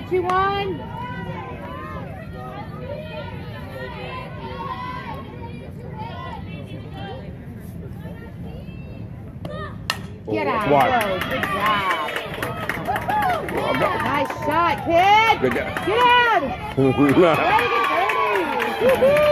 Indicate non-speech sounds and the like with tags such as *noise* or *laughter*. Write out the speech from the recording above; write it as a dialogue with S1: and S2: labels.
S1: Set two one. Get
S2: oh,
S1: out. Good job.
S2: Oh.
S1: Nice shot, kid.
S2: Good job.
S1: Get *laughs* out.